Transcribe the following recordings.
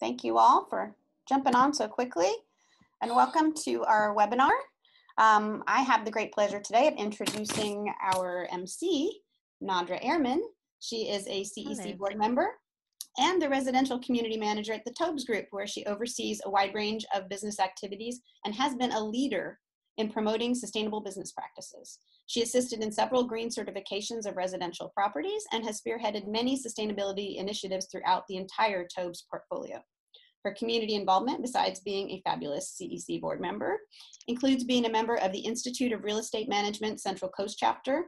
Thank you all for jumping on so quickly and welcome to our webinar. Um, I have the great pleasure today of introducing our MC, Nadra Ehrman. She is a CEC Hello. board member and the residential community manager at the Towbes Group, where she oversees a wide range of business activities and has been a leader in promoting sustainable business practices. She assisted in several green certifications of residential properties and has spearheaded many sustainability initiatives throughout the entire Towbes portfolio. Her community involvement, besides being a fabulous CEC board member, includes being a member of the Institute of Real Estate Management Central Coast Chapter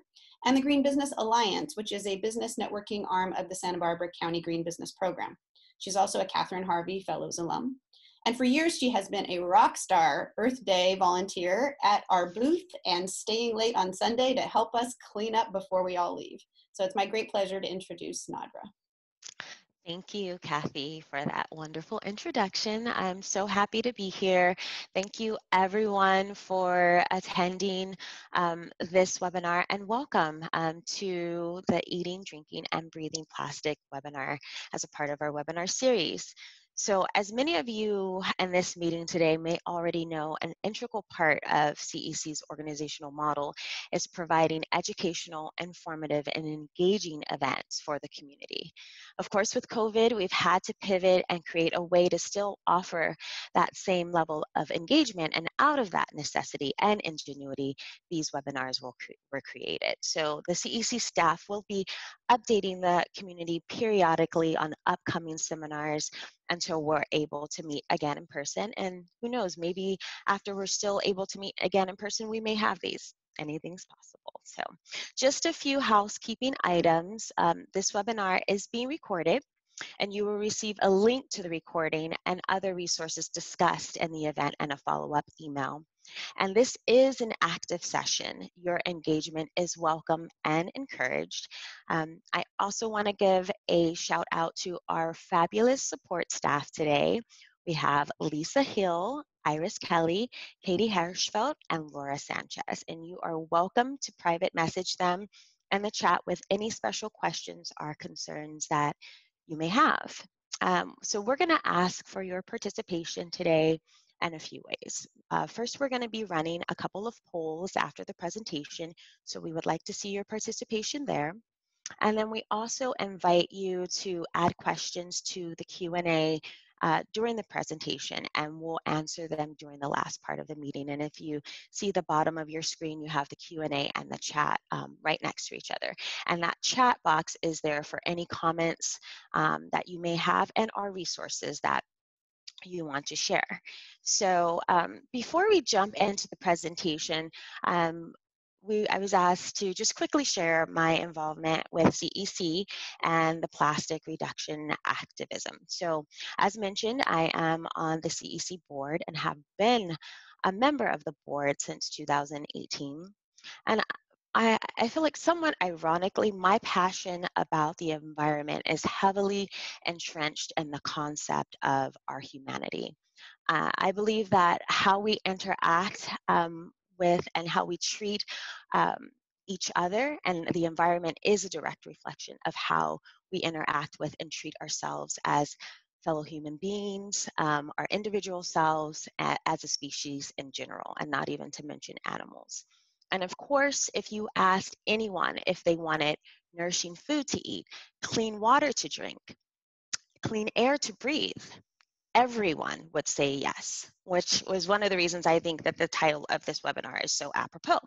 and the Green Business Alliance, which is a business networking arm of the Santa Barbara County Green Business Program. She's also a Katherine Harvey Fellows alum. And for years, she has been a rock star Earth Day volunteer at our booth and staying late on Sunday to help us clean up before we all leave. So it's my great pleasure to introduce Nadra. Thank you, Kathi, for that wonderful introduction. I'm so happy to be here. Thank you, everyone, for attending um, this webinar and welcome um, to the Eating, Drinking, and Breathing Plastic webinar as a part of our webinar series. So as many of you in this meeting today may already know, an integral part of CEC's organizational model is providing educational, informative, and engaging events for the community. Of course, with COVID, we've had to pivot and create a way to still offer that same level of engagement, and out of that necessity and ingenuity, these webinars will cre were created. So the CEC staff will be updating the community periodically on upcoming seminars until we're able to meet again in person. And who knows, maybe after we're still able to meet again in person, we may have these. Anything's possible. So, just a few housekeeping items. Um, this webinar is being recorded and you will receive a link to the recording and other resources discussed in the event and a follow-up email. And this is an active session. Your engagement is welcome and encouraged. Um, I also want to give a shout out to our fabulous support staff today. We have Lisa Hill, Iris Kelly, Katie Hirschfeld, and Laura Sanchez. And you are welcome to private message them and the chat with any special questions or concerns that you may have. Um, so we're going to ask for your participation today in a few ways. Uh, first, we're going to be running a couple of polls after the presentation, so we would like to see your participation there. And then we also invite you to add questions to the Q&A uh, during the presentation and we'll answer them during the last part of the meeting. And if you see the bottom of your screen, you have the Q&A and the chat um, right next to each other. And that chat box is there for any comments um, that you may have and our resources that you want to share. So um, before we jump into the presentation, um, we, I was asked to just quickly share my involvement with CEC and the plastic reduction activism. So as mentioned, I am on the CEC board and have been a member of the board since 2018. And I, I feel like somewhat ironically, my passion about the environment is heavily entrenched in the concept of our humanity. Uh, I believe that how we interact um, with and how we treat um, each other and the environment is a direct reflection of how we interact with and treat ourselves as fellow human beings, um, our individual selves, as a species in general, and not even to mention animals. And of course, if you asked anyone if they wanted nourishing food to eat, clean water to drink, clean air to breathe, everyone would say yes, which was one of the reasons I think that the title of this webinar is so apropos.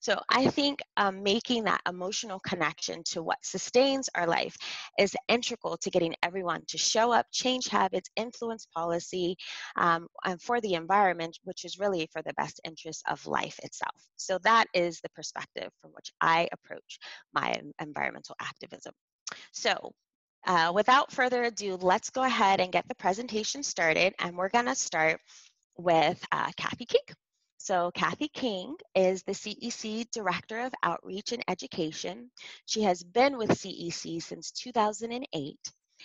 So I think um, making that emotional connection to what sustains our life is integral to getting everyone to show up, change habits, influence policy um, and for the environment, which is really for the best interest of life itself. So that is the perspective from which I approach my environmental activism. So uh, without further ado, let's go ahead and get the presentation started. And we're going to start with uh, Kathi King. So Kathi King is the CEC Director of Outreach and Education. She has been with CEC since 2008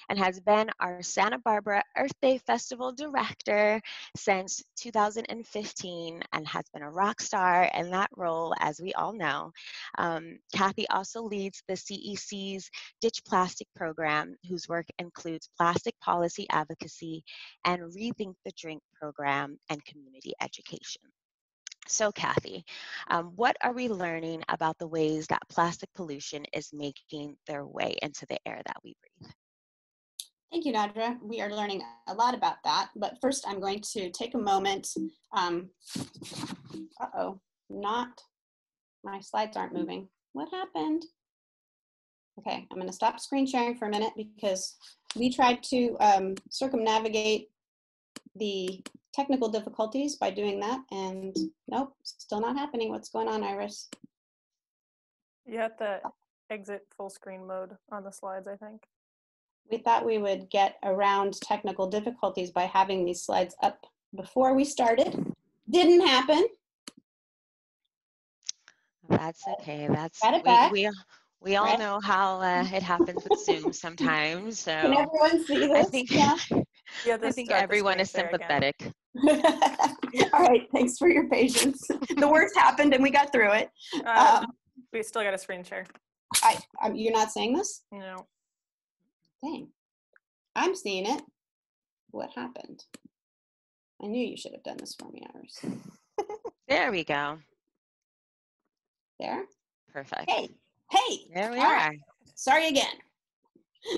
and has been our Santa Barbara Earth Day Festival director since 2015 and has been a rock star in that role, as we all know. Um, Kathi also leads the CEC's Ditch Plastic program, whose work includes plastic policy advocacy and Rethink the Drink program and community education. So, Kathi, um, what are we learning about the ways that plastic pollution is making their way into the air that we breathe? Thank you, Nadra. We are learning a lot about that, but first I'm going to take a moment. Um, uh-oh, not, my slides aren't moving. What happened? Okay, I'm gonna stop screen sharing for a minute because we tried to um, circumnavigate the technical difficulties by doing that and nope, still not happening. What's going on, Iris? You have to exit full screen mode on the slides, I think. We thought we would get around technical difficulties by having these slides up before we started. Didn't happen. That's okay. That's Got it we, back. we we all Right. know how uh, it happens with Zoom sometimes. So Can So everyone see I this? think Yeah. You have I think everyone screen is sympathetic. again. Sympathetic. All right, thanks for your patience. The worst happened and we got through it. Uh, Um, we still got a screen share. I, um, you're not saying this? No. Dang. I'm seeing it. What happened? I knew you should have done this for me, Iris. There we go. There. Perfect. Hey, hey. There we All right. are. Sorry again.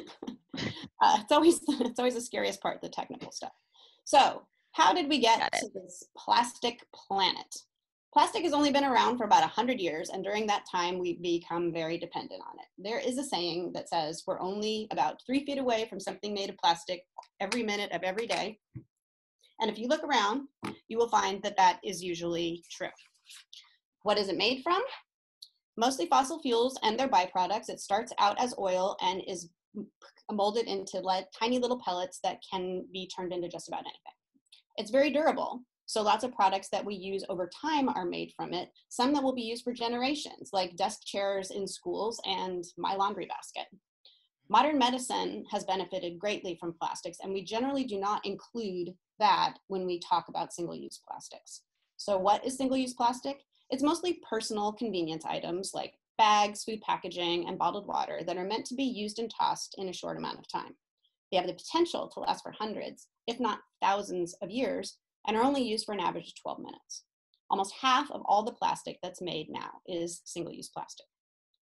uh, it's always it's always the scariest part, the technical stuff. So, how did we get to this plastic planet? Plastic has only been around for about 100 years, and during that time, we've become very dependent on it. There is a saying that says we're only about three feet away from something made of plastic every minute of every day. And if you look around, you will find that that is usually true. What is it made from? Mostly fossil fuels and their byproducts. It starts out as oil and is molded into tiny little pellets that can be turned into just about anything. It's very durable. So lots of products that we use over time are made from it. Some that will be used for generations, like desk chairs in schools and my laundry basket. Modern medicine has benefited greatly from plastics, and we generally do not include that when we talk about single use plastics. So, what is single use plastic? It's mostly personal convenience items like bags, food packaging, and bottled water that are meant to be used and tossed in a short amount of time. They have the potential to last for hundreds, if not thousands, of years and are only used for an average of 12 minutes. Almost half of all the plastic that's made now is single use plastic.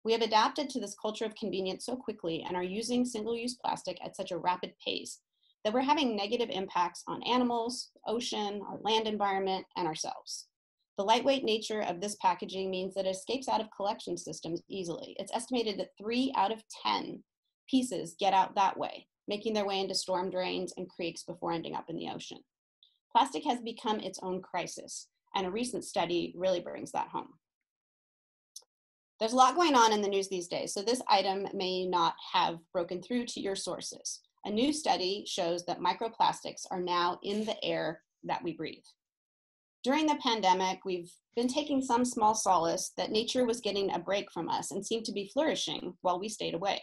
We have adapted to this culture of convenience so quickly and are using single use plastic at such a rapid pace that we're having negative impacts on animals, ocean, our land environment, and ourselves. The lightweight nature of this packaging means that it escapes out of collection systems easily. It's estimated that three out of 10 pieces get out that way, making their way into storm drains and creeks before ending up in the ocean. Plastic has become its own crisis, and a recent study really brings that home. There's a lot going on in the news these days, so this item may not have broken through to your sources. A new study shows that microplastics are now in the air that we breathe. During the pandemic, we've been taking some small solace that nature was getting a break from us and seemed to be flourishing while we stayed away.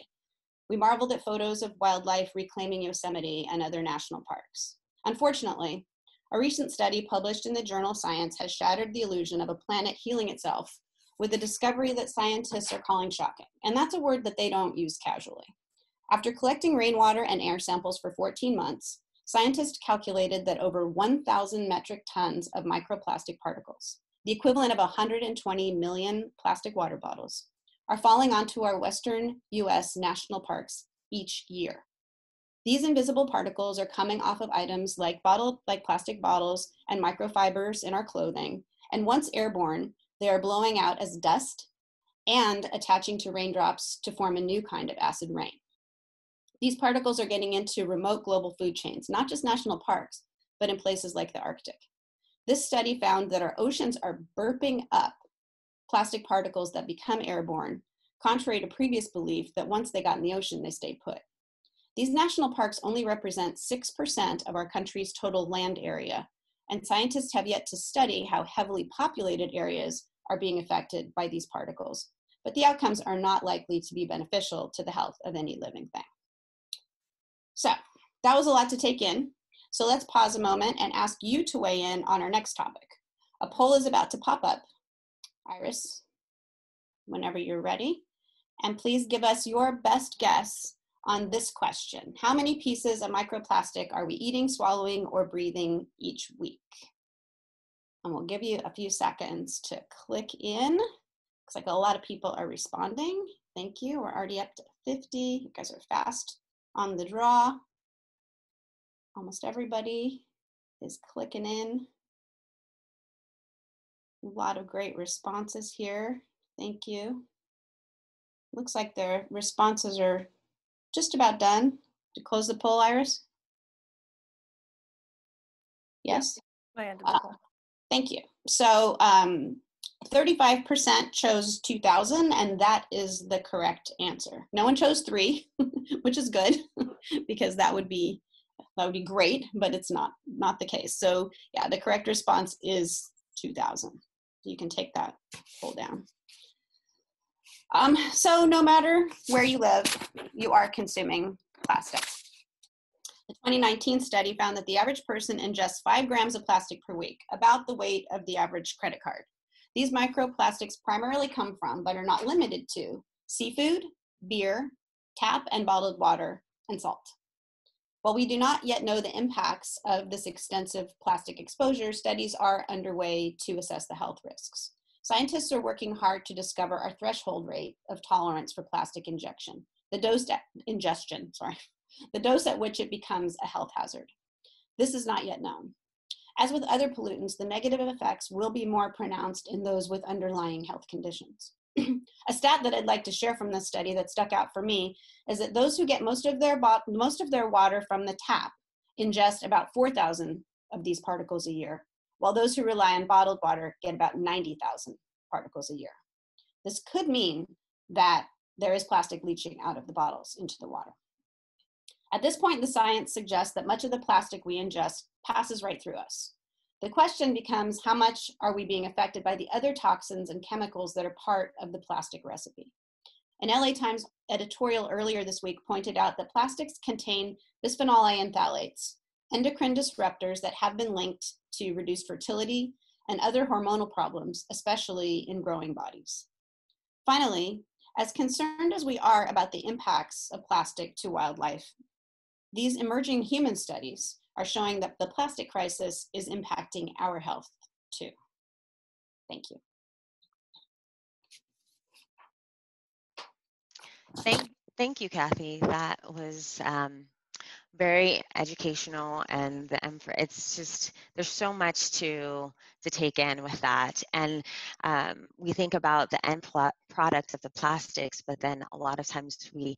We marveled at photos of wildlife reclaiming Yosemite and other national parks. Unfortunately, a recent study published in the journal Science has shattered the illusion of a planet healing itself with a discovery that scientists are calling shocking. And that's a word that they don't use casually. After collecting rainwater and air samples for 14 months, scientists calculated that over 1,000 metric tons of microplastic particles, the equivalent of 120 million plastic water bottles, are falling onto our western US national parks each year. These invisible particles are coming off of items like bottled like plastic bottles and microfibers in our clothing, and once airborne, they are blowing out as dust and attaching to raindrops to form a new kind of acid rain. These particles are getting into remote global food chains, not just national parks, but in places like the Arctic. This study found that our oceans are burping up plastic particles that become airborne, contrary to previous belief that once they got in the ocean, they stayed put. These national parks only represent 6% of our country's total land area, and scientists have yet to study how heavily populated areas are being affected by these particles, but the outcomes are not likely to be beneficial to the health of any living thing. So that was a lot to take in. So let's pause a moment and ask you to weigh in on our next topic. A poll is about to pop up. Iris, whenever you're ready. And please give us your best guess on this question. How many pieces of microplastic are we eating, swallowing, or breathing each week? And we'll give you a few seconds to click in. Looks like a lot of people are responding. Thank you. We're already up to 50. You guys are fast on the draw. Almost everybody is clicking in. A lot of great responses here. Thank you. Looks like their responses are just about done. To close the poll, Iris? Yes? I ended the Uh. Thank you. So um, 35% chose 2000, and that is the correct answer. No one chose three, which is good because that would be that would be great, but it's not not the case. So yeah, the correct response is 2000. You can take that pull down. Um, so no matter where you live, you are consuming plastic. The 2019 study found that the average person ingests five grams of plastic per week, about the weight of the average credit card. These microplastics primarily come from, but are not limited to, seafood, beer, tap and bottled water, and salt. While we do not yet know the impacts of this extensive plastic exposure, studies are underway to assess the health risks. Scientists are working hard to discover our threshold rate of tolerance for plastic injection, the dose at ingestion, sorry, the dose at which it becomes a health hazard. This is not yet known. As with other pollutants, the negative effects will be more pronounced in those with underlying health conditions. a stat that I'd like to share from this study that stuck out for me is that those who get most of their most of their water from the tap ingest about 4,000 of these particles a year, while those who rely on bottled water get about 90,000 particles a year. This could mean that there is plastic leaching out of the bottles into the water. At this point, the science suggests that much of the plastic we ingest passes right through us. The question becomes how much are we being affected by the other toxins and chemicals that are part of the plastic recipe? An LA Times editorial earlier this week pointed out that plastics contain bisphenol A and phthalates, endocrine disruptors that have been linked to reduced fertility and other hormonal problems, especially in growing bodies. Finally, as concerned as we are about the impacts of plastic to wildlife, these emerging human studies are showing that the plastic crisis is impacting our health too. Thank you. Thank, thank you, Kathi. That was um, very educational, and the it's just there's so much to to take in with that. And um, we think about the end product of the plastics, but then a lot of times we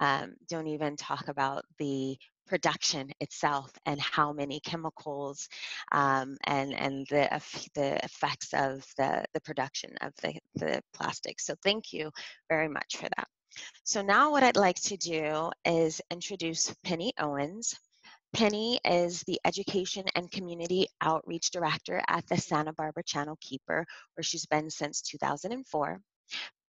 um, don't even talk about the production itself and how many chemicals um, and and the the effects of the the production of the the plastic. So thank you very much for that. So now what I'd like to do is introduce Penny Owens. Penny is the Education and Community Outreach Director at the Santa Barbara Channelkeeper, where she's been since 2004.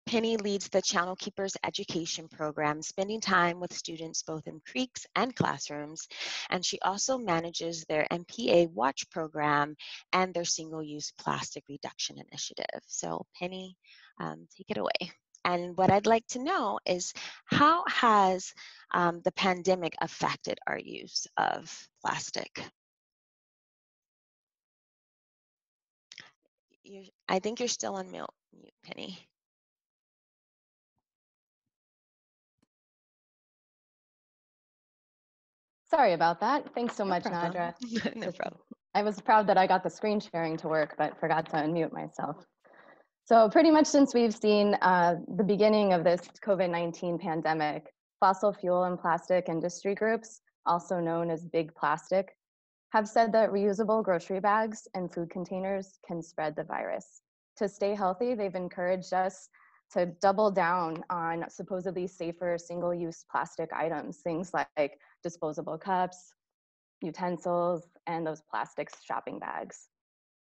Penny leads the Channelkeeper's Education Program, spending time with students both in creeks and classrooms, and she also manages their MPA Watch program and their single-use plastic reduction initiative. So Penny, um, take it away. And what I'd like to know is how has um, the pandemic affected our use of plastic? You're, I think you're still on mute, mute, Penny. Sorry about that. Thanks so No much, problem. Nadra. no Just- problem. I was proud that I got the screen sharing to work, but forgot to unmute myself. So pretty much since we've seen uh, the beginning of this COVID-19 pandemic, fossil fuel and plastic industry groups, also known as big plastic, have said that reusable grocery bags and food containers can spread the virus. To stay healthy, they've encouraged us to double down on supposedly safer single-use plastic items, things like disposable cups, utensils, and those plastic shopping bags.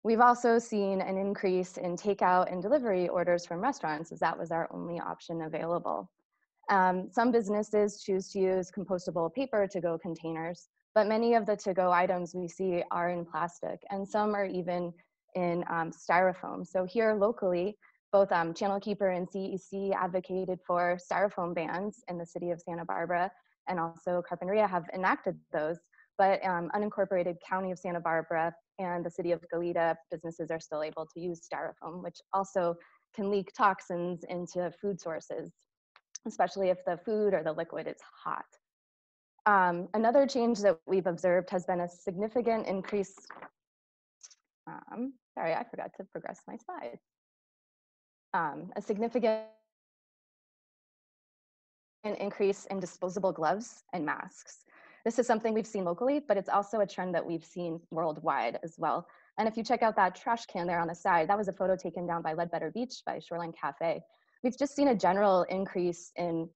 We've also seen an increase in takeout and delivery orders from restaurants as that was our only option available. Um, some businesses choose to use compostable paper to-go containers, but many of the to-go items we see are in plastic, and some are even in um, styrofoam. So here locally, both um, Channelkeeper and CEC advocated for styrofoam bans in the city of Santa Barbara, and also Carpinteria have enacted those. But um, unincorporated County of Santa Barbara and the city of Goleta businesses are still able to use styrofoam, which also can leak toxins into food sources, especially if the food or the liquid is hot. Um, another change that we've observed has been a significant increase. Um, sorry, I forgot to progress my slide. Um, a significant increase in disposable gloves and masks. This is something we've seen locally, but it's also a trend that we've seen worldwide as well. And if you check out that trash can there on the side, that was a photo taken down by Leadbetter Beach by Shoreline Cafe. We've just seen a general increase in,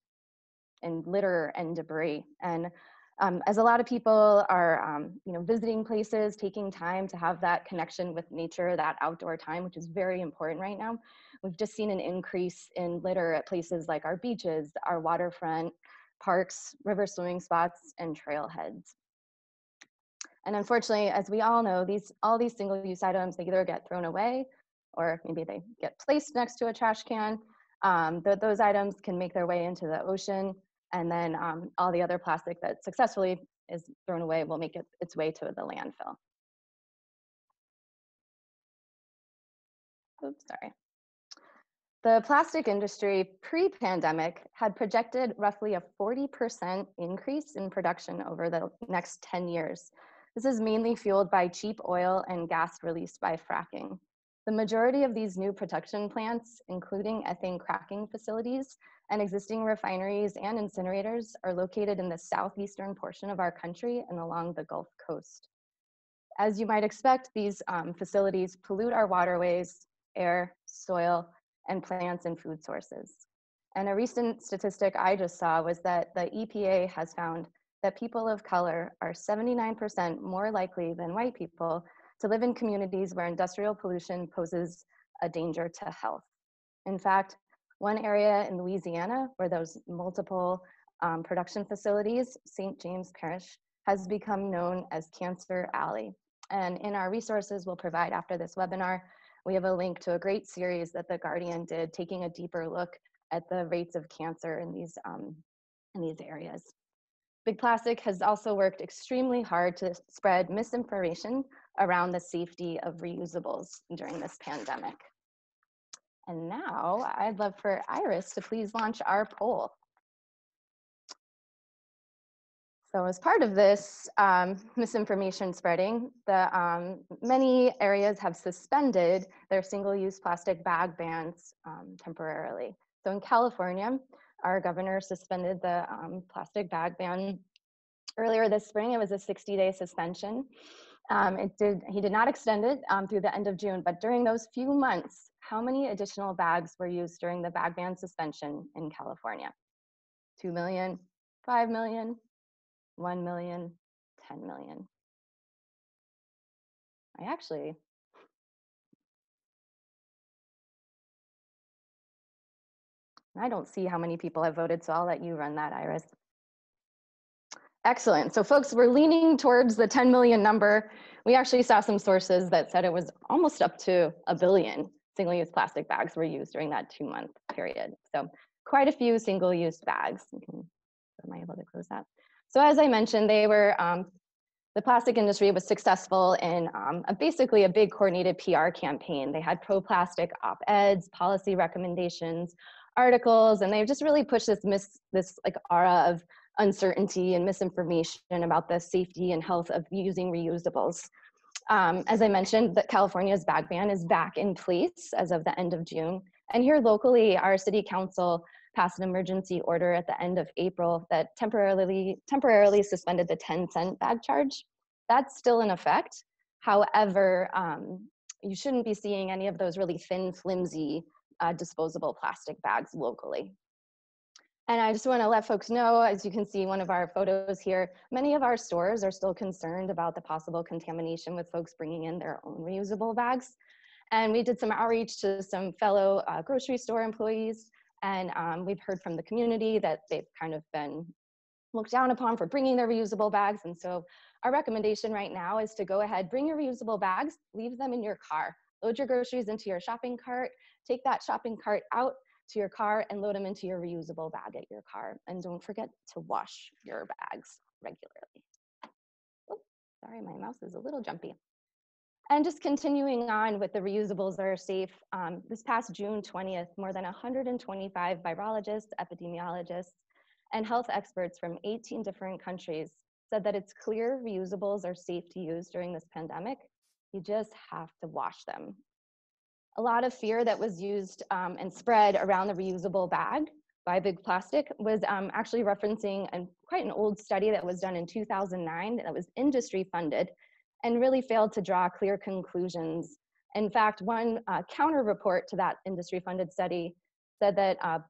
in litter and debris. And um, as a lot of people are um, you know, visiting places, taking time to have that connection with nature, that outdoor time, which is very important right now, we've just seen an increase in litter at places like our beaches, our waterfront, parks, river swimming spots, and trailheads. And unfortunately, as we all know, these all these single-use items, they either get thrown away or maybe they get placed next to a trash can. Um, th those items can make their way into the ocean and then um, all the other plastic that successfully is thrown away will make it, its way to the landfill. Oops, sorry. The plastic industry pre-pandemic had projected roughly a 40% increase in production over the next 10 years. This is mainly fueled by cheap oil and gas released by fracking. The majority of these new production plants, including ethane cracking facilities and existing refineries and incinerators, are located in the southeastern portion of our country and along the Gulf Coast. As you might expect, these um, facilities pollute our waterways, air, soil, and plants and food sources. And a recent statistic I just saw was that the EPA has found that people of color are 79% more likely than white people to live in communities where industrial pollution poses a danger to health. In fact, one area in Louisiana where those multiple um, production facilities, St. James Parish, has become known as Cancer Alley. And in our resources we'll provide after this webinar, we have a link to a great series that The Guardian did, taking a deeper look at the rates of cancer in these, um, in these areas. Big Plastic has also worked extremely hard to spread misinformation around the safety of reusables during this pandemic. And now I'd love for Iris to please launch our poll. So as part of this um, misinformation spreading, the, um, many areas have suspended their single-use plastic bag bans um, temporarily. So in California, our governor suspended the um, plastic bag ban earlier this spring. It was a 60-day suspension. Um, it did, he did not extend it um, through the end of June, but during those few months, how many additional bags were used during the bag ban suspension in California? 2 million, 5 million, 1 million, 10 million. I actually, I don't see how many people have voted, so I'll let you run that, Iris. Excellent. So folks, we're leaning towards the 10 million number. We actually saw some sources that said it was almost up to a billion single-use plastic bags were used during that two-month period. So quite a few single-use bags. Am I able to close that? So as I mentioned, they were, um, the plastic industry was successful in um, a, basically a big coordinated PR campaign. They had pro-plastic op-eds, policy recommendations, articles, and they just really pushed this, mis this like aura of uncertainty and misinformation about the safety and health of using reusables. Um, as I mentioned, that California's bag ban is back in place as of the end of June. And here locally, our city council passed an emergency order at the end of April that temporarily, temporarily suspended the 10 cent bag charge. That's still in effect. However, um, you shouldn't be seeing any of those really thin, flimsy uh, disposable plastic bags locally. And I just want to let folks know, as you can see one of our photos here, many of our stores are still concerned about the possible contamination with folks bringing in their own reusable bags. And we did some outreach to some fellow uh, grocery store employees And um, we've heard from the community that they've kind of been looked down upon for bringing their reusable bags. And so our recommendation right now is to go ahead, bring your reusable bags, leave them in your car, load your groceries into your shopping cart, take that shopping cart out to your car and load them into your reusable bag at your car. And don't forget to wash your bags regularly. Sorry, my mouse is a little jumpy. And just continuing on with the reusables that are safe, um, this past June 20th, more than 125 virologists, epidemiologists, and health experts from 18 different countries said that it's clear reusables are safe to use during this pandemic. You just have to wash them. A lot of fear that was used um, and spread around the reusable bag by Big Plastic was um, actually referencing quite an old study that was done in 2009 that was industry funded and really failed to draw clear conclusions. In fact, one uh, counter report to that industry funded study said that a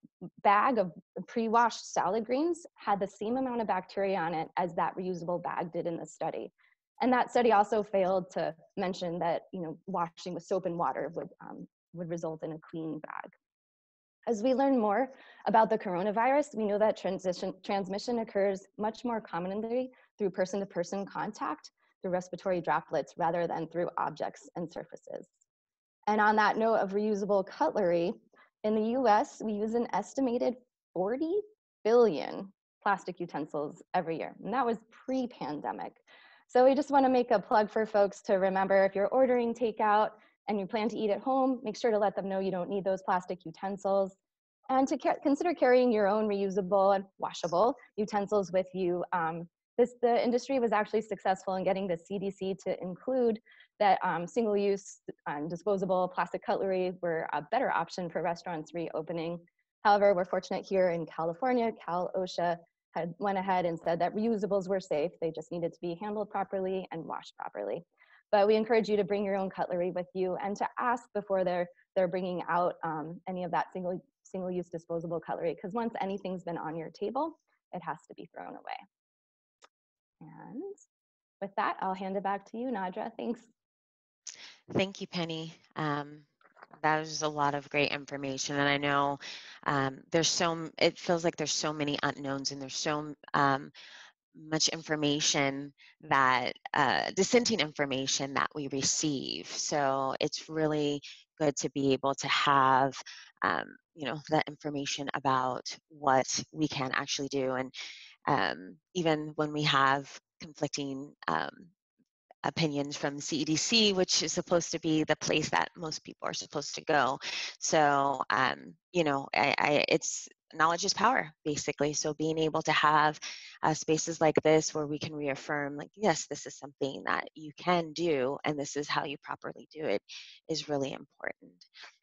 bag of pre-washed salad greens had the same amount of bacteria on it as that reusable bag did in the study. And that study also failed to mention that you know washing with soap and water would, um, would result in a clean bag. As we learn more about the coronavirus, we know that transition, transmission occurs much more commonly through person-to-person -person contact, through respiratory droplets, rather than through objects and surfaces. And on that note of reusable cutlery, in the US, we use an estimated 40 billion plastic utensils every year, and that was pre-pandemic. So we just wanna make a plug for folks to remember if you're ordering takeout and you plan to eat at home, make sure to let them know you don't need those plastic utensils and to ca consider carrying your own reusable and washable utensils with you. Um, this, the industry was actually successful in getting the CDC to include that um, single-use and disposable plastic cutlery were a better option for restaurants reopening. However, we're fortunate here in California, Cal OSHA had went ahead and said that reusables were safe. They just needed to be handled properly and washed properly. But we encourage you to bring your own cutlery with you and to ask before they're, they're bringing out um, any of that single, single-use disposable cutlery because once anything's been on your table, it has to be thrown away. And with that, I'll hand it back to you, Nadra. Thanks. Thank you, Penny. Um, that was a lot of great information, and I know um, there's so. It feels like there's so many unknowns, and there's so um, much information that uh, dissenting information that we receive. So it's really good to be able to have um, you know that information about what we can actually do, and um, even when we have conflicting um, opinions from CEDC, which is supposed to be the place that most people are supposed to go. So, um, you know, I, I, it's knowledge is power, basically. So being able to have uh, spaces like this where we can reaffirm, like, yes, this is something that you can do, and this is how you properly do it, is really important.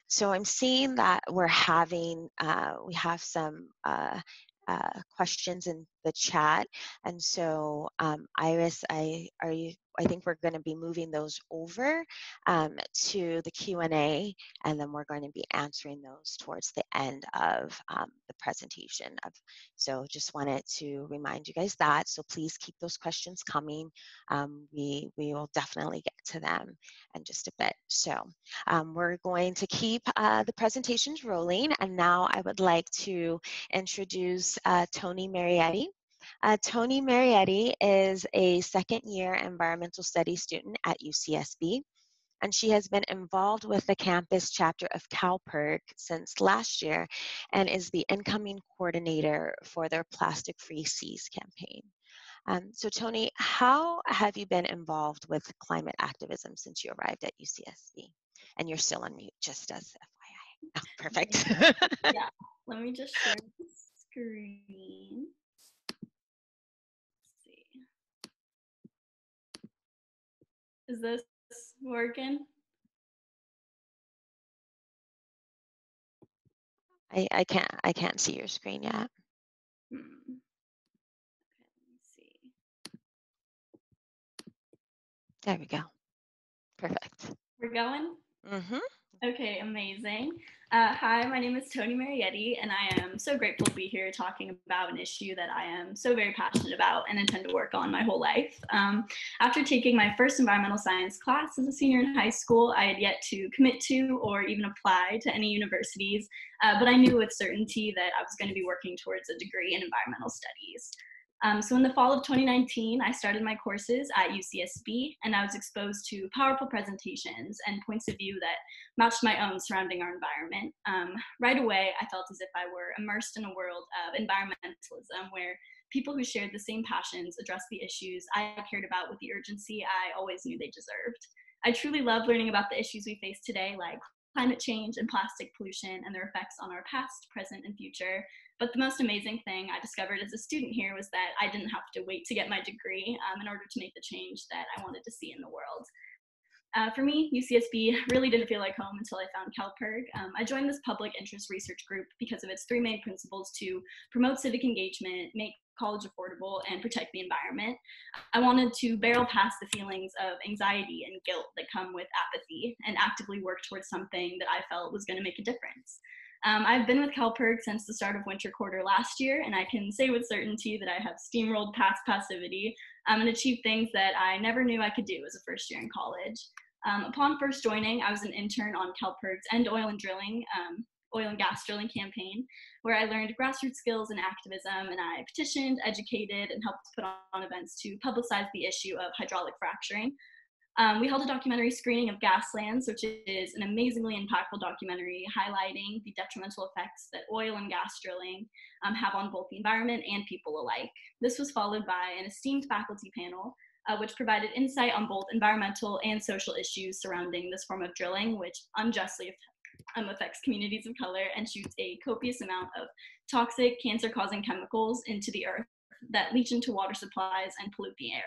So I'm seeing that we're having, uh, we have some uh, uh, questions in the chat. And so, um, Iris, I are you? I think we're going to be moving those over um, to the Q&A, and then we're going to be answering those towards the end of um, the presentation. Of, so just wanted to remind you guys that, so please keep those questions coming. Um, we, we will definitely get to them in just a bit. So um, we're going to keep uh, the presentations rolling, and now I would like to introduce uh, Toni Marietti. Uh, Toni Marietti is a second year environmental studies student at UCSB, and she has been involved with the campus chapter of CalPIRG since last year and is the incoming coordinator for their Plastic Free Seas campaign. Um, so Toni, how have you been involved with climate activism since you arrived at UCSB? And you're still on mute, just as FYI. Oh, perfect. yeah, let me just share the screen. Is this working? I, I can't I can't see your screen yet. Hmm. Okay, let me see. There we go. Perfect. We're going? Mm-hmm. Okay, amazing. Uh, hi, my name is Toni Marietti, and I am so grateful to be here talking about an issue that I am so very passionate about and intend to work on my whole life. Um, after taking my first environmental science class as a senior in high school, I had yet to commit to or even apply to any universities, uh, but I knew with certainty that I was going to be working towards a degree in environmental studies. Um, so in the fall of 2019, I started my courses at UCSB and I was exposed to powerful presentations and points of view that matched my own surrounding our environment. Um, right away, I felt as if I were immersed in a world of environmentalism where people who shared the same passions addressed the issues I cared about with the urgency I always knew they deserved. I truly love learning about the issues we face today, like climate change and plastic pollution and their effects on our past, present, and future, but the most amazing thing I discovered as a student here was that I didn't have to wait to get my degree um, in order to make the change that I wanted to see in the world. Uh, for me, UCSB really didn't feel like home until I found CalPIRG. Um, I joined this public interest research group because of its three main principles to promote civic engagement, make college affordable, and protect the environment. I wanted to barrel past the feelings of anxiety and guilt that come with apathy and actively work towards something that I felt was going to make a difference. Um, I've been with CalPIRG since the start of winter quarter last year, and I can say with certainty that I have steamrolled past passivity um, and achieved things that I never knew I could do as a first year in college. Um, upon first joining, I was an intern on CalPIRG's End Oil and Drilling, um, oil and gas drilling campaign, where I learned grassroots skills and activism, and I petitioned, educated, and helped put on events to publicize the issue of hydraulic fracturing, um, we held a documentary screening of Gaslands, which is an amazingly impactful documentary highlighting the detrimental effects that oil and gas drilling um, have on both the environment and people alike. This was followed by an esteemed faculty panel, uh, which provided insight on both environmental and social issues surrounding this form of drilling, which unjustly um, affects communities of color and shoots a copious amount of toxic, cancer causing chemicals into the earth that leach into water supplies and pollute the air.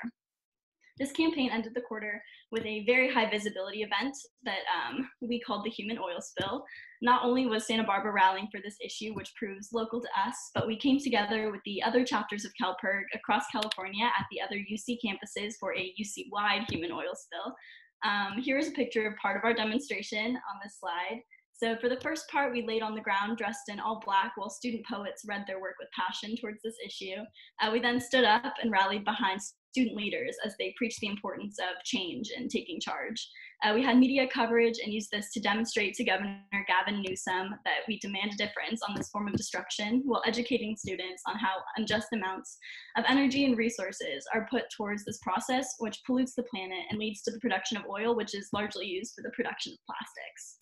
This campaign ended the quarter with a very high visibility event that um, we called the Human Oil Spill. Not only was Santa Barbara rallying for this issue, which proves local to us, but we came together with the other chapters of CalPIRG across California at the other UC campuses for a UC-wide human oil spill. Um, here is a picture of part of our demonstration on this slide. So for the first part, we laid on the ground dressed in all black while student poets read their work with passion towards this issue. Uh, we then stood up and rallied behind student leaders as they preach the importance of change and taking charge. Uh, we had media coverage and used this to demonstrate to Governor Gavin Newsom that we demand a difference on this form of destruction while educating students on how unjust amounts of energy and resources are put towards this process, which pollutes the planet and leads to the production of oil, which is largely used for the production of plastics.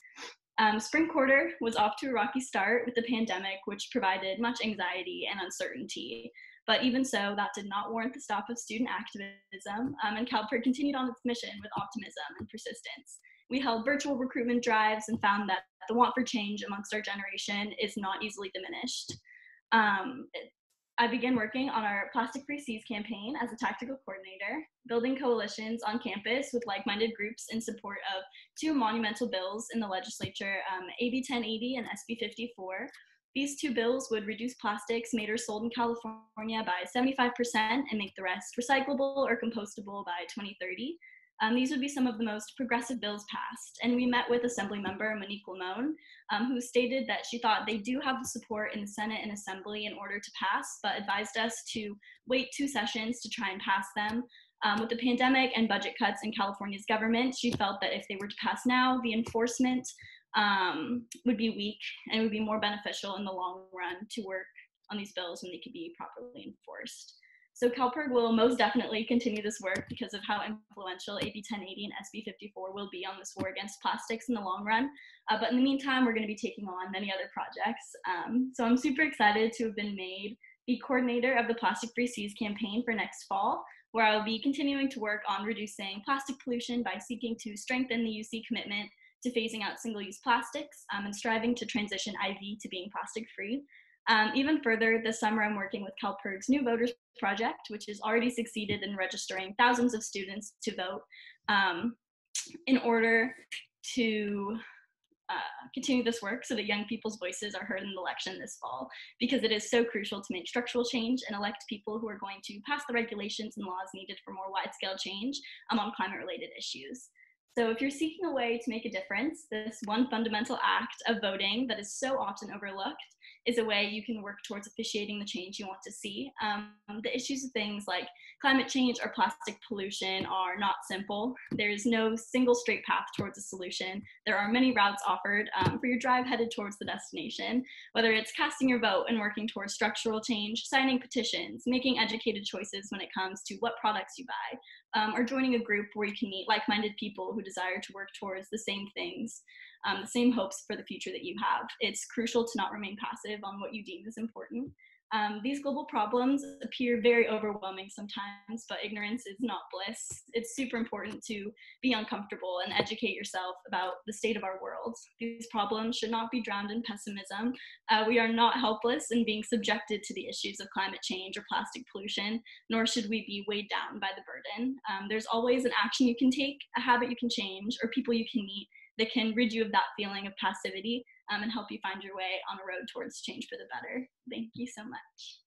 Um, spring quarter was off to a rocky start with the pandemic, which provided much anxiety and uncertainty. But even so, that did not warrant the stop of student activism, um, and CalPIRG continued on its mission with optimism and persistence. We held virtual recruitment drives and found that the want for change amongst our generation is not easily diminished. Um, I began working on our Plastic Free Seas campaign as a tactical coordinator, building coalitions on campus with like minded groups in support of two monumental bills in the legislature um, AB 1080 and SB 54, these two bills would reduce plastics made or sold in California by 75% and make the rest recyclable or compostable by 2030. Um, these would be some of the most progressive bills passed. And we met with Assembly member Monique Limon, um, who stated that she thought they do have the support in the Senate and Assembly in order to pass, but advised us to wait two sessions to try and pass them. Um, with the pandemic and budget cuts in California's government, she felt that if they were to pass now, the enforcement um, would be weak and it would be more beneficial in the long run to work on these bills when they could be properly enforced. So CalPIRG will most definitely continue this work because of how influential AB 1080 and SB 54 will be on this war against plastics in the long run. Uh, but in the meantime, we're going to be taking on many other projects. Um, so I'm super excited to have been made the coordinator of the Plastic Free Seas campaign for next fall, where I will be continuing to work on reducing plastic pollution by seeking to strengthen the UC commitment to phasing out single-use plastics um, and striving to transition IV to being plastic-free. Um, even further, this summer I'm working with CalPIRG's New Voters Project, which has already succeeded in registering thousands of students to vote um, in order to uh, continue this work so that young people's voices are heard in the election this fall, because it is so crucial to make structural change and elect people who are going to pass the regulations and laws needed for more wide-scale change among climate-related issues. So, if you're seeking a way to make a difference, this one fundamental act of voting that is so often overlooked is a way you can work towards officiating the change you want to see. Um, the issues of things like climate change or plastic pollution are not simple. There is no single straight path towards a solution. There are many routes offered um, for your drive headed towards the destination, whether it's casting your vote and working towards structural change, signing petitions, making educated choices when it comes to what products you buy, um, or joining a group where you can meet like minded people who desire to work towards the same things um, the same hopes for the future that you have. It's crucial to not remain passive on what you deem is important. Um, these global problems appear very overwhelming sometimes, but ignorance is not bliss. It's super important to be uncomfortable and educate yourself about the state of our world. These problems should not be drowned in pessimism. Uh, we are not helpless in being subjected to the issues of climate change or plastic pollution, nor should we be weighed down by the burden. Um, there's always an action you can take, a habit you can change, or people you can meet that can rid you of that feeling of passivity um, and help you find your way on a road towards change for the better. Thank you so much.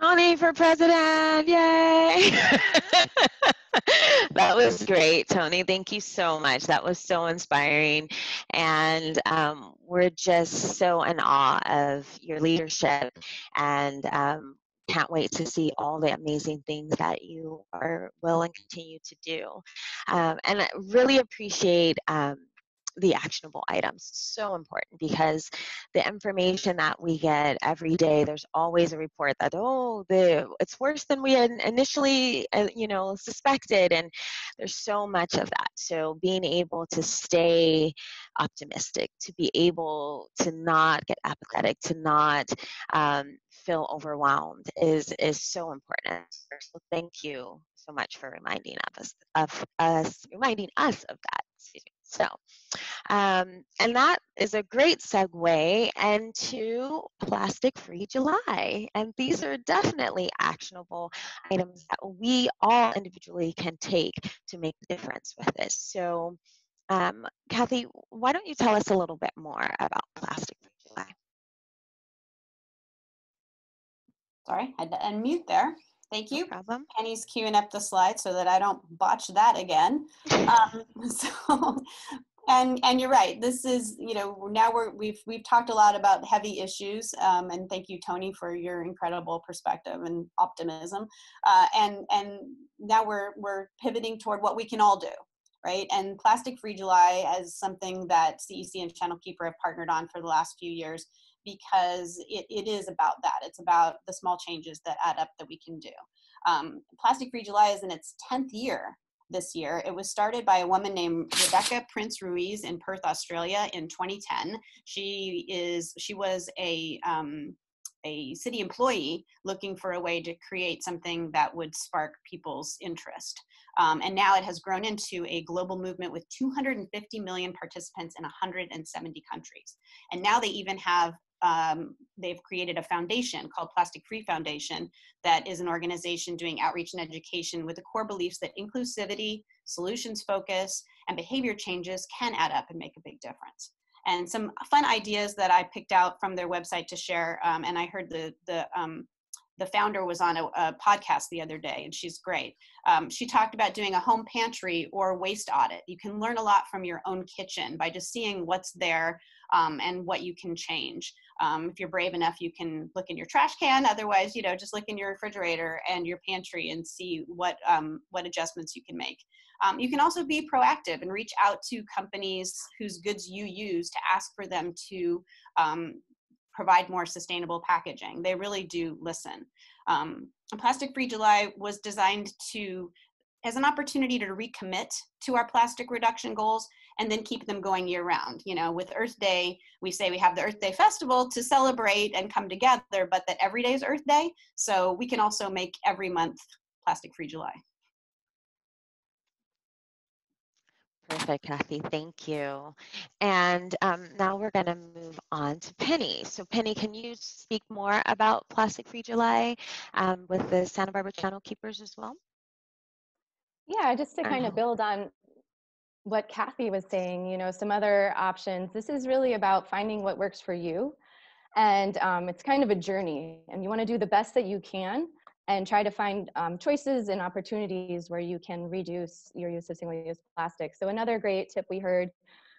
Toni for president, yay! that was great, Toni. Thank you so much. That was so inspiring. And um, we're just so in awe of your leadership and um, can't wait to see all the amazing things that you are will and continue to do. Um, and I really appreciate um, the actionable items so important because the information that we get every day there's always a report that oh the it's worse than we had initially uh, you know suspected and there's so much of that. So being able to stay optimistic to be able to not get apathetic to not um, feel overwhelmed is is so important. So thank you so much for reminding of us of us reminding us of that so, um, and that is a great segue into Plastic Free July. And these are definitely actionable items that we all individually can take to make a difference with this. So, um, Kathi, why don't you tell us a little bit more about Plastic Free July? Sorry, I had to unmute there. Thank you. No problem. Penny's queuing up the slide so that I don't botch that again. Um, so, and and you're right. This is you know now we're we've we've talked a lot about heavy issues. Um, and thank you, Toni, for your incredible perspective and optimism. Uh, and and now we're we're pivoting toward what we can all do. Right, and Plastic Free July as something that CEC and Channelkeeper have partnered on for the last few years because it, it is about that. It's about the small changes that add up that we can do. Um, Plastic Free July is in its 10th year this year. It was started by a woman named Rebecca Prince Ruiz in Perth, Australia in 2010. She is she was a um, a city employee looking for a way to create something that would spark people's interest. Um, and now it has grown into a global movement with 250 million participants in 170 countries. And now they even have um, they've created a foundation called Plastic Free Foundation that is an organization doing outreach and education with the core beliefs that inclusivity, solutions focus, and behavior changes can add up and make a big difference. And some fun ideas that I picked out from their website to share, um, and I heard the the um, the founder was on a, a, podcast the other day and she's great um, she talked about doing a home pantry or waste audit you can learn a lot from your own kitchen by just seeing what's there um, and what you can change um, if you're brave enough you can look in your trash can otherwise you know just look in your refrigerator and your pantry and see what um, what adjustments you can make um, you can also be proactive and reach out to companies whose goods you use to ask for them to um, provide more sustainable packaging. They really do listen. Um, Plastic Free July was designed to as an opportunity to recommit to our plastic reduction goals and then keep them going year round. You know, with Earth Day, we say we have the Earth Day Festival to celebrate and come together, but that every day is Earth Day. So we can also make every month Plastic Free July. Perfect, Kathi. Thank you. And um, now we're going to move on to Penny. So, Penny, can you speak more about Plastic Free July um, with the Santa Barbara Channelkeepers as well? Yeah, just to kind of uh-huh. build on what Kathi was saying, you know, some other options. This is really about finding what works for you. And um, it's kind of a journey, and you want to do the best that you can and try to find um, choices and opportunities where you can reduce your use of single-use plastic. So another great tip we heard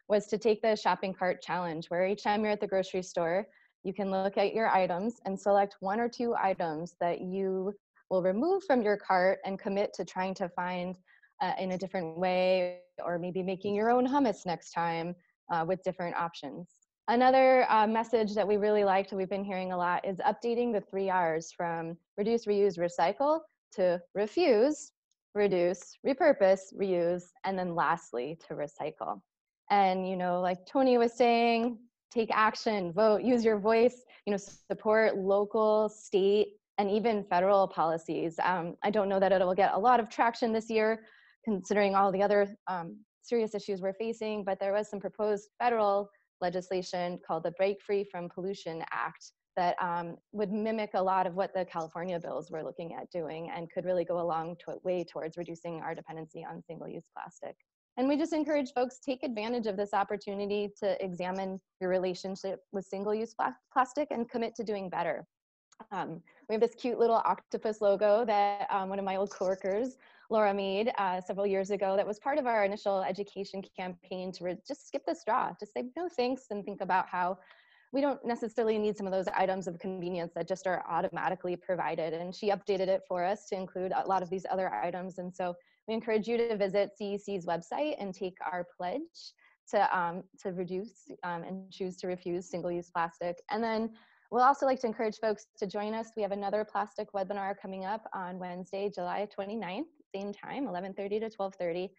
was to take the shopping cart challenge, where each time you're at the grocery store, you can look at your items and select one or two items that you will remove from your cart and commit to trying to find uh, in a different way, or maybe making your own hummus next time uh, with different options. Another uh, message that we really liked, we've been hearing a lot, is updating the three R's from reduce, reuse, recycle to refuse, reduce, repurpose, reuse, and then lastly to recycle. And, you know, like Toni was saying, take action, vote, use your voice, you know, support local, state, and even federal policies. Um, I don't know that it'll get a lot of traction this year, considering all the other um, serious issues we're facing, but there was some proposed federal legislation called the Break Free from Pollution Act that um, would mimic a lot of what the California bills were looking at doing and could really go a long to way towards reducing our dependency on single-use plastic. And we just encourage folks take advantage of this opportunity to examine your relationship with single-use plastic and commit to doing better. Um, we have this cute little octopus logo that um, one of my old coworkers Laura Mead uh, several years ago that was part of our initial education campaign to just skip the straw, just say no thanks and think about how we don't necessarily need some of those items of convenience that just are automatically provided. And she updated it for us to include a lot of these other items. And so we encourage you to visit CEC's website and take our pledge to, um, to reduce um, and choose to refuse single-use plastic. And then We'll also like to encourage folks to join us. We have another plastic webinar coming up on Wednesday, July 29th same time, 11.30 to 12.30.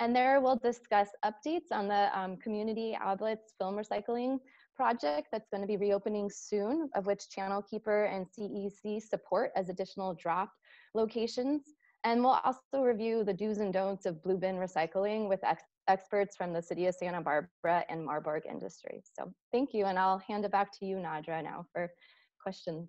And there we'll discuss updates on the um, Community Outlets Film Recycling project that's going to be reopening soon, of which Channelkeeper and CEC support as additional drop locations. And we'll also review the do's and don'ts of blue bin recycling with ex experts from the city of Santa Barbara and MarBorg Industries. So thank you, and I'll hand it back to you, Nadra, now for questions.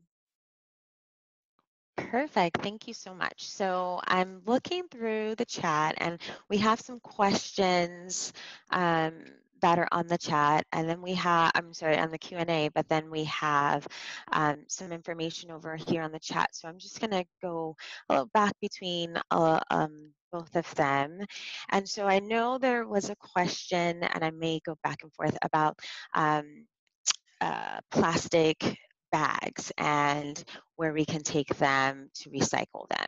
Perfect. Thank you so much. So I'm looking through the chat and we have some questions um, that are on the chat and then we have, I'm sorry, on the Q&A, but then we have um, some information over here on the chat. So I'm just going to go a little back between uh, um, both of them. And so I know there was a question and I may go back and forth about um, uh, plastic bags and where we can take them to recycle them.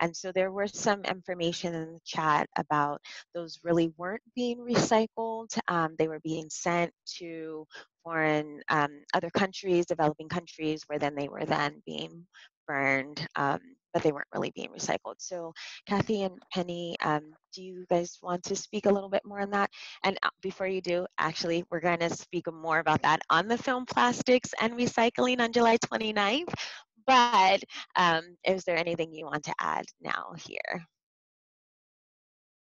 And so there was some information in the chat about those really weren't being recycled. Um, they were being sent to foreign, um, other countries, developing countries, where then they were then being burned, um, but they weren't really being recycled. So Kathi and Penny, um, do you guys want to speak a little bit more on that? And uh, before you do, actually, we're going to speak more about that on the film Plastics and Recycling on July 29th. But um, is there anything you want to add now here?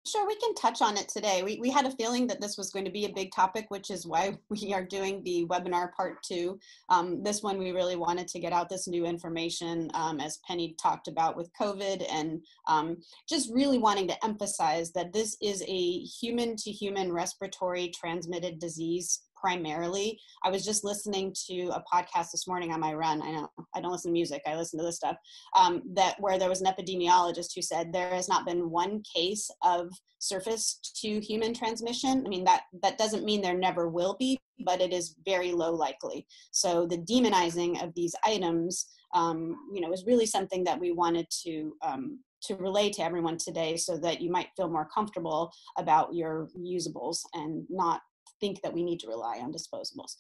Sure, we can touch on it today. We, we had a feeling that this was going to be a big topic, which is why we are doing the webinar part two. Um, this one, we really wanted to get out this new information, um, as Penny talked about with COVID, and um, just really wanting to emphasize that this is a human to human respiratory transmitted disease primarily. I was just listening to a podcast this morning on my run. I know I don't listen to music, I listen to this stuff. Um, that where there was an epidemiologist who said there has not been one case of surface to human transmission. I mean that that doesn't mean there never will be, but it is very low likely. So the demonizing of these items, um, you know, is really something that we wanted to um, to relay to everyone today so that you might feel more comfortable about your usables and not think that we need to rely on disposables.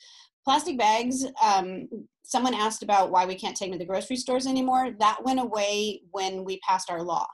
Plastic bags, um, someone asked about why we can't take them to the grocery stores anymore. That went away when we passed our law.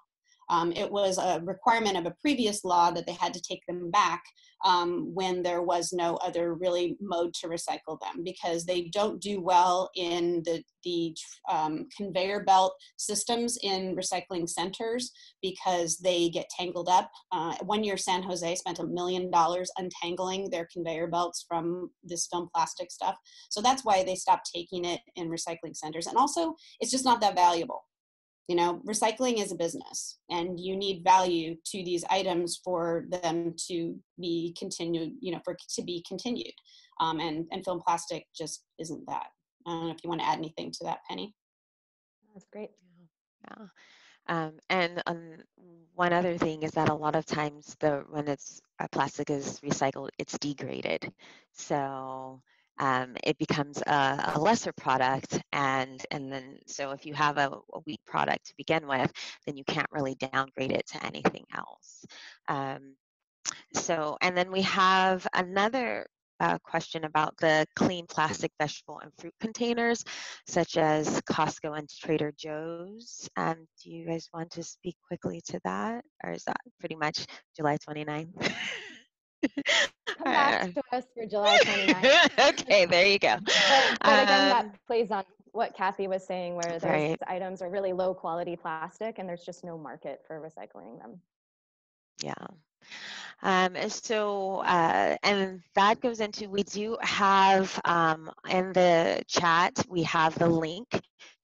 Um, it was a requirement of a previous law that they had to take them back um, when there was no other really mode to recycle them because they don't do well in the, the um, conveyor belt systems in recycling centers because they get tangled up. Uh, one year San Jose spent a million dollars untangling their conveyor belts from this film plastic stuff. So that's why they stopped taking it in recycling centers. And also it's just not that valuable you know recycling is a business and you need value to these items for them to be continued you know for to be continued. Um, and and film plastic just isn't that. I don't know if you want to add anything to that penny? That's great. Yeah. Um, and um, one other thing is that a lot of times the when it's uh, plastic is recycled, it's degraded. So um, it becomes a, a, lesser product and and then so if you have a, a, weak product to begin with then you can't really downgrade it to anything else. Um, so and then we have another uh, question about the clean plastic vegetable and fruit containers such as costco and trader joe's. Um, do you guys want to speak quickly to that or is that pretty much july 29th Come back to us for July 29th. okay, there you go. But, but again, that um, plays on what Kathi was saying, where those right. items are really low quality plastic and there's just no market for recycling them. Yeah. Um, so, uh, and that goes into, we do have um, in the chat, we have the link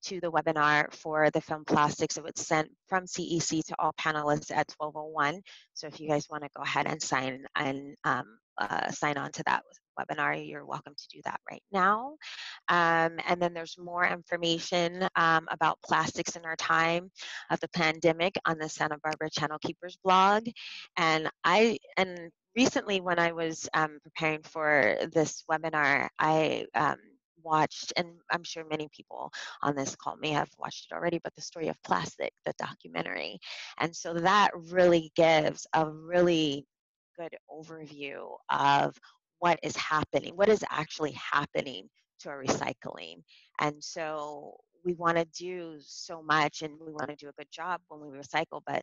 to the webinar for the film plastic. So it's sent from CEC to all panelists at 1201. So if you guys want to go ahead and sign and um, uh, sign on to that webinar, you're welcome to do that right now. Um, and then there's more information um, about plastics in our time of the pandemic on the Santa Barbara Channelkeeper's blog. And I and recently when I was um, preparing for this webinar, I um, watched, and I'm sure many people on this call may have watched it already, but the story of plastic, the documentary. And so that really gives a really good overview of what is happening, what is actually happening to our recycling. And so we want to do so much and we want to do a good job when we recycle but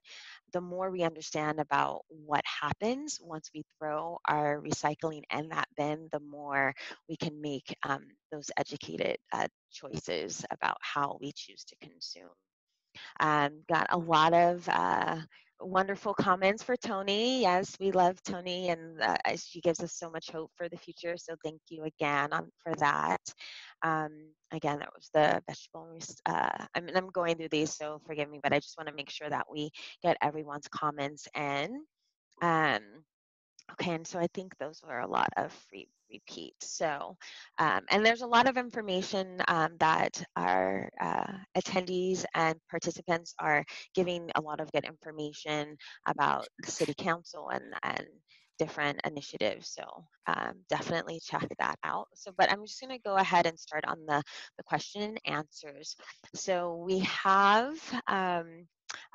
the more we understand about what happens once we throw our recycling in that bin the more we can make um, those educated uh, choices about how we choose to consume um, got a lot of uh, wonderful comments for Toni. Yes, we love Toni, and uh, she gives us so much hope for the future. So thank you again on, for that. Um, again, that was the vegetable. Uh, I mean, I'm going through these, so forgive me, but I just want to make sure that we get everyone's comments in. Um, okay, and so I think those were a lot of free repeat. So, um, and there's a lot of information um, that our uh, attendees and participants are giving a lot of good information about the city council and, and different initiatives. So um, definitely check that out. So, but I'm just going to go ahead and start on the, the question and answers. So we have um,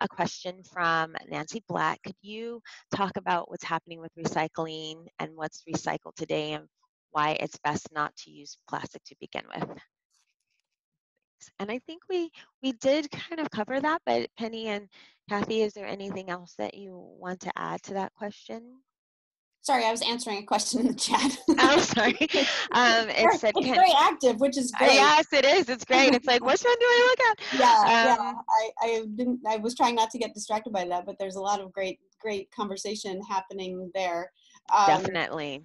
a question from Nancy Black. Could you talk about what's happening with recycling and what's recycled today and why it's best not to use plastic to begin with. And I think we we did kind of cover that, but Penny and Kathi, is there anything else that you want to add to that question? Sorry, I was answering a question in the chat. oh, sorry. Um, it said, it's very active, which is great. yes, it is. It's great. It's like, which one do I look at? Yeah, um, yeah. I, I didn't. I was trying not to get distracted by that, but there's a lot of great, great conversation happening there. Um, Definitely.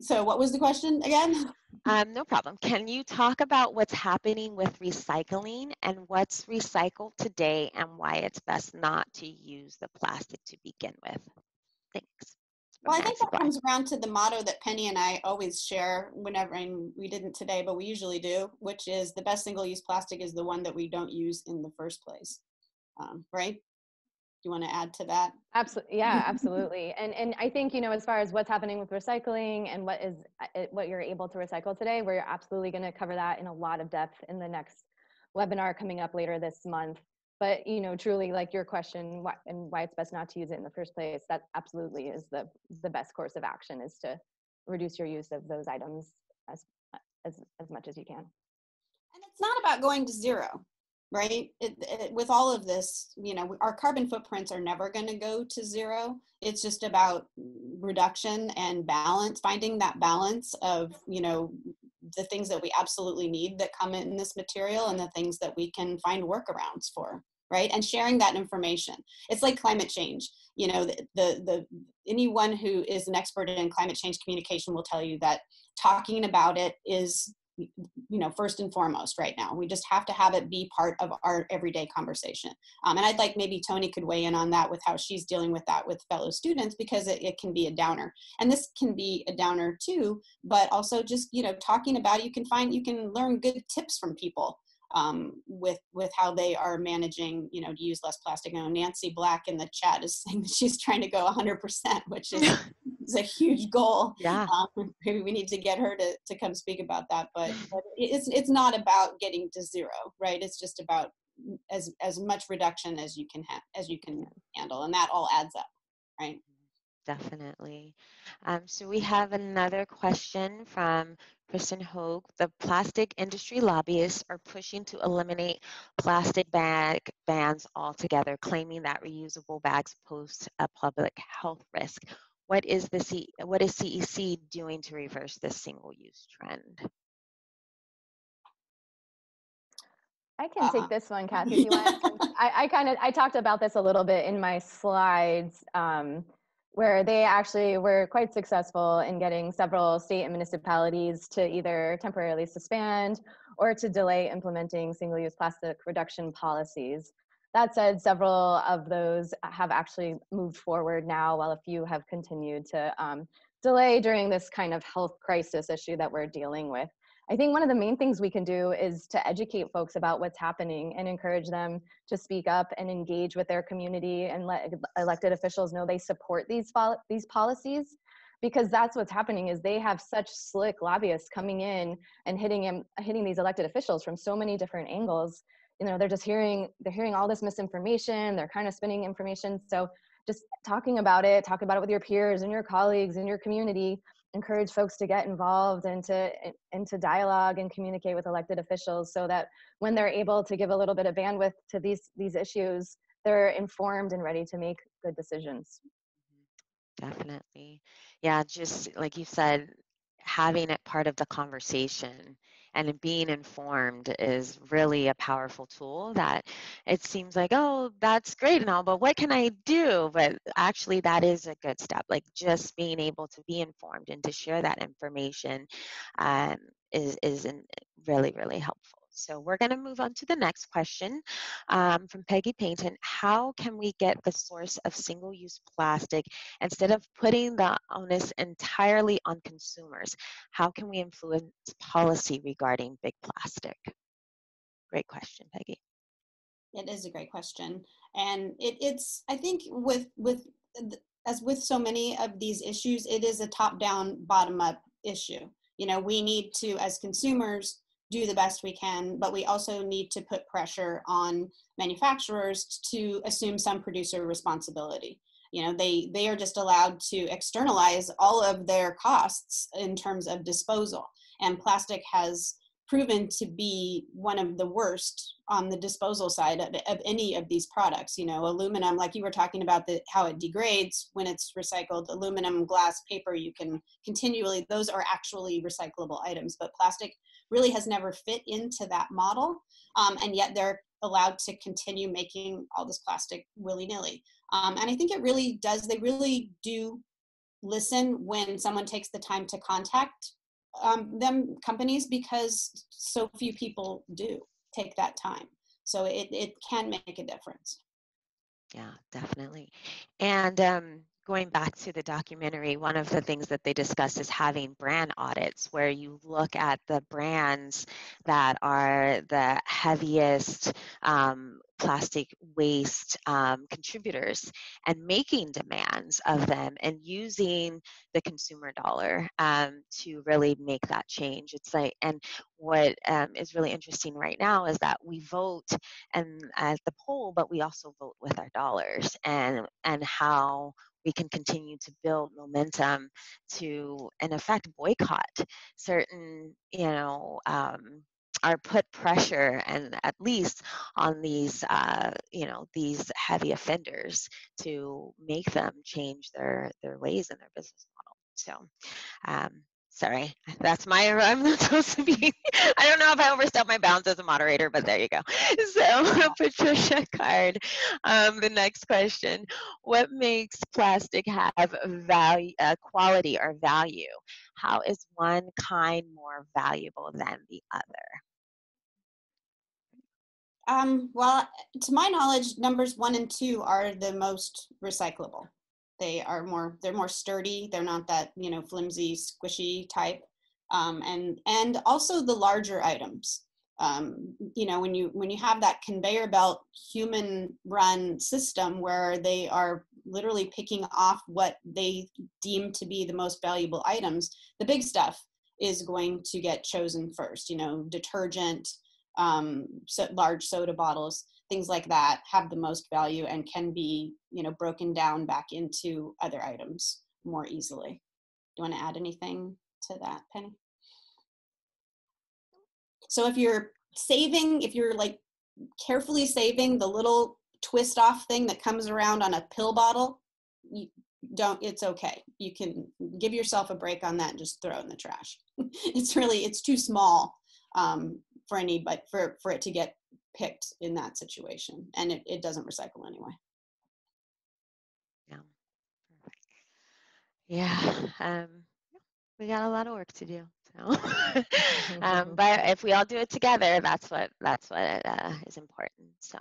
So what was the question again? Um, no problem. Can you talk about what's happening with recycling and what's recycled today and why it's best not to use the plastic to begin with? Thanks. Well, I think that comes around to the motto that Penny and I always share whenever, and we didn't today, but we usually do, which is the best single use plastic is the one that we don't use in the first place. Um, right? Do you want to add to that absolutely yeah absolutely and and i think you know as far as what's happening with recycling and what is uh, what you're able to recycle today we're absolutely going to cover that in a lot of depth in the next webinar coming up later this month but you know truly like your question why, and why it's best not to use it in the first place that absolutely is the the best course of action is to reduce your use of those items as as as much as you can. And it's not about going to zero right? It, it, with all of this you know our carbon footprints are never going to go to zero. It's just about reduction and balance finding that balance of you know the things that we absolutely need that come in this material and the things that we can find workarounds for right? And sharing that information. It's like climate change you know the, the, the anyone who is an expert in climate change communication will tell you that talking about it is you know first and foremost right now. We just have to have it be part of our everyday conversation. Um, and i'd like maybe Toni could weigh in on that with how she's dealing with that with fellow students because it, it can be a downer. And this can be a downer too but also just you know talking about it, you can find you can learn good tips from people um, with with how they are managing, you know, to use less plastic. You know, Nancy Black in the chat is saying that she's trying to go 100%, which is, is a huge goal. Yeah. Um, maybe we need to get her to, to come speak about that. But, but it's it's not about getting to zero, right? It's just about as as much reduction as you can have as you can handle, and that all adds up, right? Definitely. Um, so we have another question from Kristen Hogue. The plastic industry lobbyists are pushing to eliminate plastic bag bans altogether, claiming that reusable bags pose a public health risk. What is the C what is CEC doing to reverse this single-use trend? I can take this one, Kathi, if you want. I, I kind of I talked about this a little bit in my slides, um, where they actually were quite successful in getting several state and municipalities to either temporarily suspend or to delay implementing single-use plastic reduction policies. That said, several of those have actually moved forward now, while a few have continued to um, delay during this kind of health crisis issue that we're dealing with. I think one of the main things we can do is to educate folks about what's happening and encourage them to speak up and engage with their community and let elected officials know they support these these policies because that's what's happening is they have such slick lobbyists coming in and hitting him hitting these elected officials from so many different angles. You know they're just hearing they're hearing all this misinformation they're kind of spinning information. So just talking about it talk about it with your peers and your colleagues in your community encourage folks to get involved and to into dialogue and communicate with elected officials so that when they're able to give a little bit of bandwidth to these these issues they're informed and ready to make good decisions. Definitely. Yeah just like you said having it part of the conversation and being informed is really a powerful tool that it seems like oh that's great and all but what can i do? But actually that is a good step like just being able to be informed and to share that information um, is is really really helpful so we're going to move on to the next question um, from Peggy Payton. How can we get the source of single-use plastic instead of putting the onus entirely on consumers? How can we influence policy regarding big plastic? Great question, Peggy. It is a great question, and it, it's I think with with as with so many of these issues, it is a top-down, bottom-up issue. You know, we need to, as consumers, do the best we can, but we also need to put pressure on manufacturers to assume some producer responsibility. You know, they, they are just allowed to externalize all of their costs in terms of disposal. And plastic has proven to be one of the worst on the disposal side of, of, any of these products you know aluminum like you were talking about the how it degrades when it's recycled aluminum glass paper you can continually those are actually recyclable items but plastic really has never fit into that model um, and yet they're allowed to continue making all this plastic willy-nilly um, and i think it really does they really do listen when someone takes the time to contact um, them companies because so few people do take that time. So it, it can make a difference. Yeah, definitely. And um, going back to the documentary, one of the things that they discuss is having brand audits where you look at the brands that are the heaviest um, plastic waste um, contributors and making demands of them and using the consumer dollar um, to really make that change. It's like, and what um, is really interesting right now is that we vote and at the poll, but we also vote with our dollars and and how we can continue to build momentum to, in effect, boycott certain, you know, um, or put pressure and at least on these, uh, you know, these heavy offenders to make them change their their ways and their business model. So, um, Sorry, that's my, I'm not supposed to be, I don't know if I overstepped my bounds as a moderator, but there you go. So Patricia Card, um, the next question, what makes plastic have value, uh, quality or value? How is one kind more valuable than the other? Um, well, to my knowledge, numbers one and two are the most recyclable. They are more they're more sturdy. They're not that you know flimsy, squishy type. Um, and and also the larger items. um, you know when you when you have that conveyor belt human run system where they are literally picking off what they deem to be the most valuable items the big stuff is going to get chosen first you know detergent um, so large soda bottles things like that have the most value and can be you know broken down back into other items more easily do you want to add anything to that penny so if you're saving, if you're like carefully saving the little twist off thing that comes around on a pill bottle, you don't, it's okay. You can give yourself a break on that and just throw it in the trash. it's really, it's too small um, for any, but for, for it to get picked in that situation. And it, it doesn't recycle anyway. Yeah. Yeah. Um, we got a lot of work to do. So, um, but if we all do it together, that's what that's what uh, is important. So,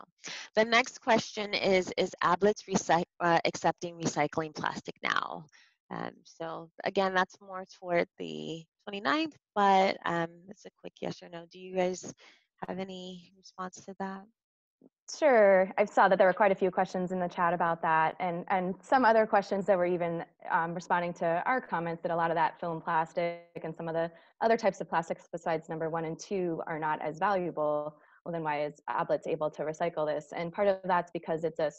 the next question is: Is Ablets recy- uh, accepting recycling plastic now? Um, so again, that's more toward the 29th, but um, it's a quick yes or no. Do you guys have any response to that? Sure. I saw that there were quite a few questions in the chat about that, and and some other questions that were even um, responding to our comments that a lot of that film plastic and some of the other types of plastics besides number one and two are not as valuable. Well, then why is Ablets able to recycle this? And part of that's because it's a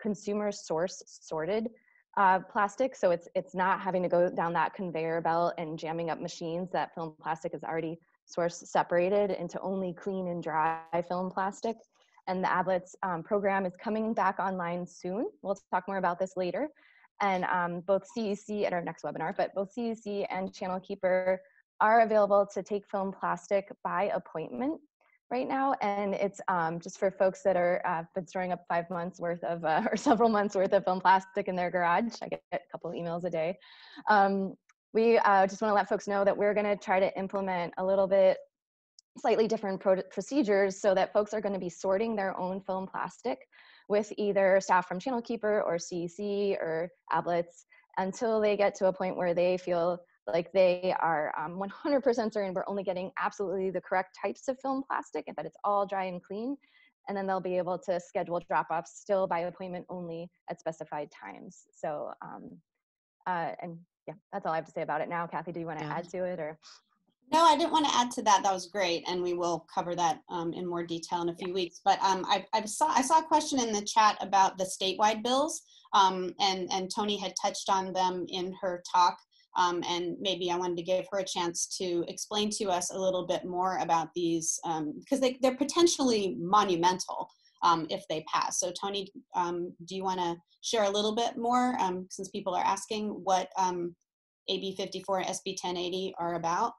consumer source sorted uh, plastic, so it's it's not having to go down that conveyor belt and jamming up machines. That film plastic is already source separated into only clean and dry film plastic and the Ablets um, program is coming back online soon. We'll talk more about this later. And um, both CEC at our next webinar, but both CEC and Channelkeeper are available to take film plastic by appointment right now. And it's um, just for folks that are uh, been storing up five months worth of, uh, or several months worth of film plastic in their garage. I get a couple emails a day. Um, we uh, just want to let folks know that we're going to try to implement a little bit slightly different pro- procedures so that folks are going to be sorting their own film plastic with either staff from Channelkeeper or CEC or Ablets until they get to a point where they feel like they are um, 100% certain we're only getting absolutely the correct types of film plastic and that it's all dry and clean. And then they'll be able to schedule drop-offs still by appointment only at specified times. So, um, uh, and yeah, that's all I have to say about it now. Kathi, do you want to yeah. add to it or? No, I didn't want to add to that. That was great, and we will cover that um, in more detail in a few weeks. But um, I, I, saw I saw a question in the chat about the statewide bills, um, and and Toni had touched on them in her talk. Um, and maybe I wanted to give her a chance to explain to us a little bit more about these because um, they, they're potentially monumental um, if they pass. So Toni, do you want to share a little bit more since people are asking what AB 54 and SB 1080 are about?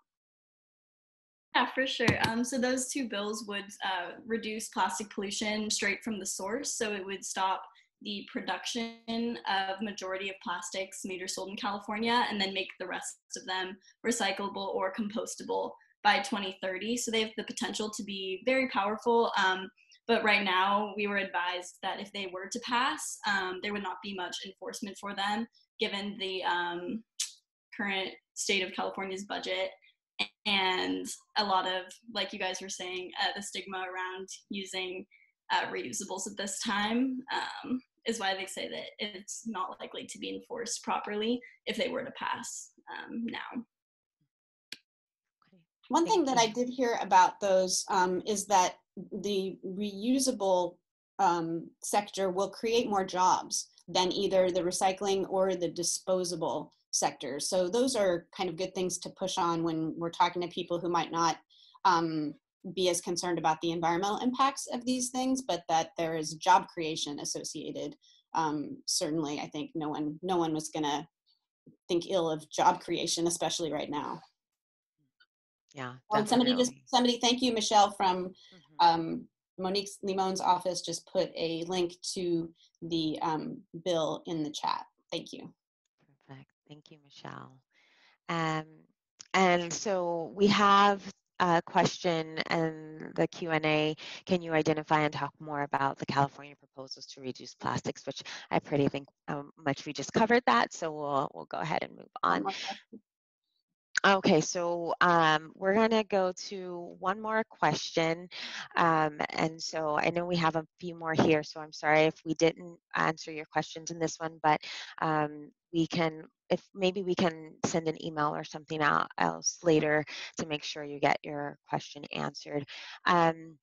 Yeah, for sure. Um, so those two bills would uh, reduce plastic pollution straight from the source. So it would stop the production of majority of plastics made or sold in California and then make the rest of them recyclable or compostable by 2030. So they have the potential to be very powerful. Um, but right now, we were advised that if they were to pass, um, there would not be much enforcement for them given the um, current state of California's budget and a lot of like you guys were saying uh, the stigma around using uh, reusables at this time um, is why they say that it's not likely to be enforced properly if they were to pass um, now. One thing that i did hear about those um, is that the reusable um, sector will create more jobs than either the recycling or the disposable sectors. So those are kind of good things to push on when we're talking to people who might not um, be as concerned about the environmental impacts of these things, but that there is job creation associated. Um, certainly, I think no one no one was going to think ill of job creation, especially right now. Yeah. And somebody just somebody thank you, Michelle from mm-hmm. um, Monique Limon's office just put a link to the um, bill in the chat. Thank you. Perfect. Thank you, Michelle. Um, and so we have a question in the Q&A. Can you identify and talk more about the California proposals to reduce plastics, which I pretty think um, much we just covered that, so we'll, we'll go ahead and move on. Okay, so um, we're going to go to one more question. Um, and so I know we have a few more here, so I'm sorry if we didn't answer your questions in this one, but um, we can, if maybe we can send an email or something else later to make sure you get your question answered. Um,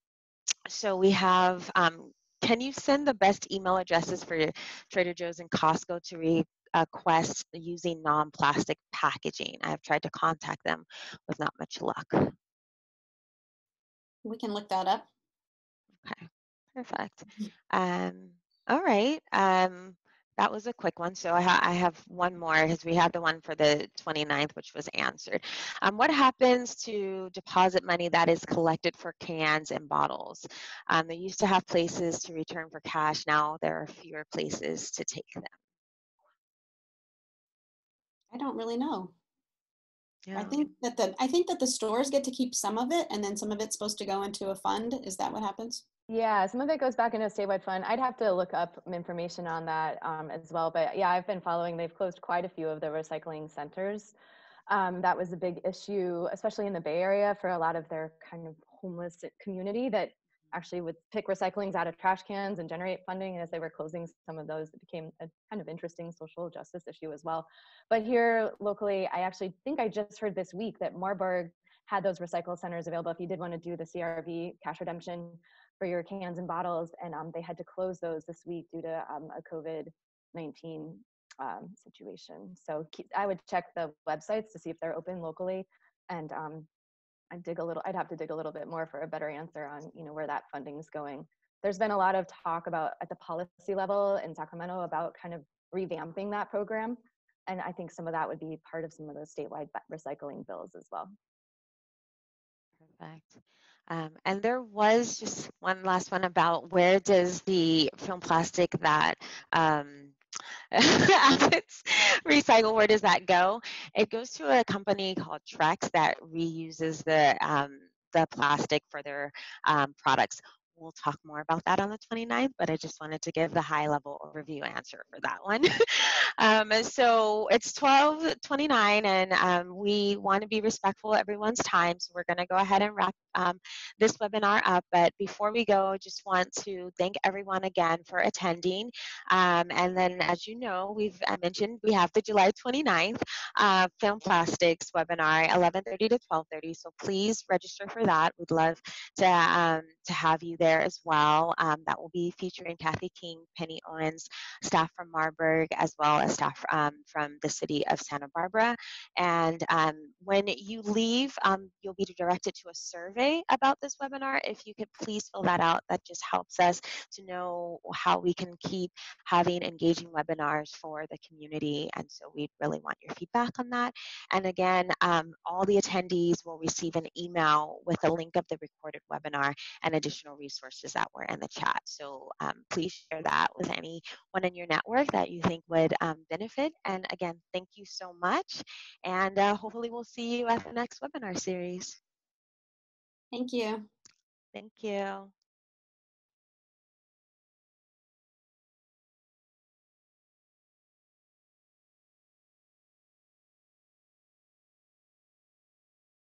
so we have, um, can you send the best email addresses for Trader Joe's and Costco to re quest using non-plastic packaging. I've tried to contact them with not much luck. We can look that up. Okay, perfect. Um, all right. Um, that was a quick one. So I, ha I have one more because we had the one for the 29th, which was answered. Um, what happens to deposit money that is collected for cans and bottles? Um, they used to have places to return for cash. Now there are fewer places to take them. I don't really know. Yeah. I think that the I think that the stores get to keep some of it, and then some of it's supposed to go into a fund. Is that what happens? Yeah, some of it goes back into a statewide fund. I'd have to look up information on that um, as well. But yeah, I've been following. They've closed quite a few of the recycling centers. Um, that was a big issue, especially in the Bay Area, for a lot of their kind of homeless community that actually would pick recyclings out of trash cans and generate funding. And as they were closing some of those, it became a kind of interesting social justice issue as well. But here locally, I actually think I just heard this week that MarBorg had those recycle centers available if you did want to do the CRV cash redemption for your cans and bottles. And um, they had to close those this week due to um, a COVID 19 um, situation. So keep, I would check the websites to see if they're open locally and um, I'd dig a little, I'd have to dig a little bit more for a better answer on, you know, where that funding is going. There's been a lot of talk about at the policy level in Sacramento about kind of revamping that program. And I think some of that would be part of some of those statewide recycling bills as well. Perfect. Um, and there was just one last one about where does the film plastic that um, assets recycle, where does that go? It goes to a company called Trex that reuses the um, the plastic for their um, products. We'll talk more about that on the 29th, but I just wanted to give the high level overview answer for that one. um, so it's 1229 and um, we want to be respectful of everyone's time. So we're going to go ahead and wrap um, this webinar up. But before we go, I just want to thank everyone again for attending. Um, and then as you know, we've I mentioned we have the July 29th uh, Film Plastics webinar, 1130 to 1230. So please register for that. We'd love to, um, to have you there there as well. Um, that will be featuring Kathi King, Penny Owens, staff from MarBorg, as well as staff um, from the city of Santa Barbara. And um, when you leave, um, you'll be directed to a survey about this webinar. If you could please fill that out, that just helps us to know how we can keep having engaging webinars for the community. And so we really want your feedback on that. And again, um, all the attendees will receive an email with a link of the recorded webinar and additional resources resources that were in the chat. So um, please share that with anyone in your network that you think would um, benefit. And again, thank you so much. And uh, hopefully we'll see you at the next webinar series. Thank you. Thank you.